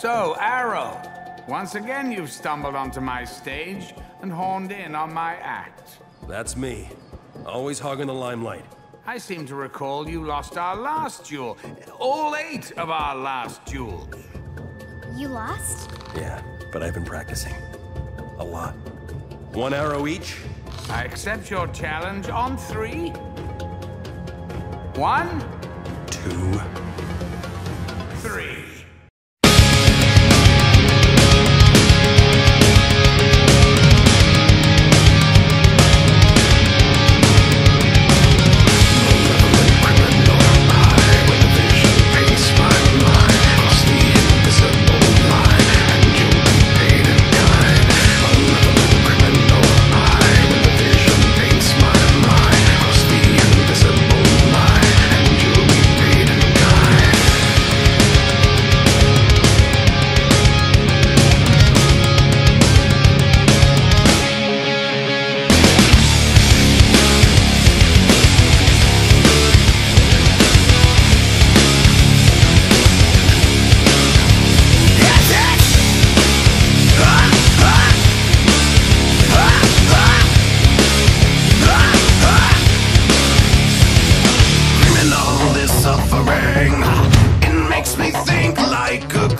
So, Arrow, once again you've stumbled onto my stage and horned in on my act. That's me. Always hogging the limelight. I seem to recall you lost our last duel. All eight of our last duels. You lost? Yeah, but I've been practicing. A lot. One arrow each? I accept your challenge on three. One. Two. Three.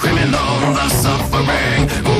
criminal, the suffering.